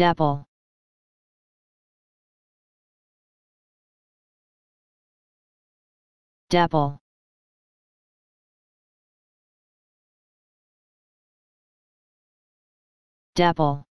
dapple dapple dapple